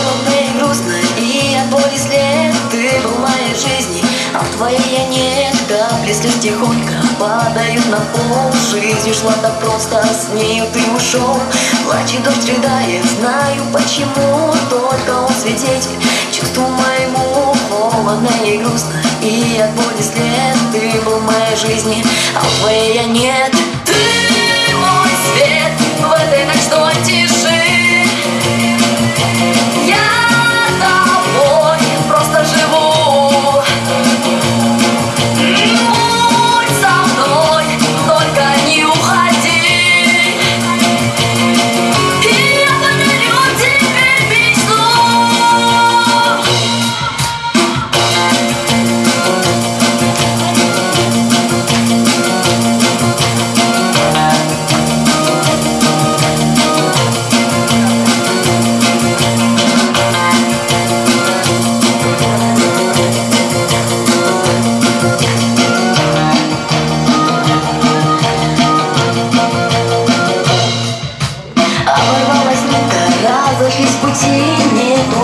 холодно и грустно И от боли след. Ты был моей жизни А в твоей я нет. Капли слез тихонько падают на пол. Жизнь ушла так просто С нею ты ушел. Плачь и дождь рыдает Знаю почему. Только он свидетель Чувству моему. Холодно и грустно И от боли след.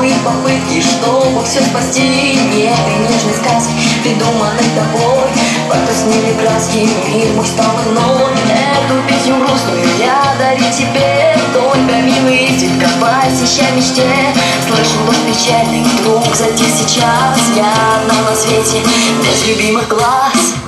И попытки, чтобы все спасти. И нежной сказки, придуманной тобой. Потускнели краски, мир мой стал иной. Эту песню грустную я дарю тебе. Только милый изредка посещай мечте. Слышу дождь печальный, вдруг затих сейчас. Я одна на свете, без любимых глаз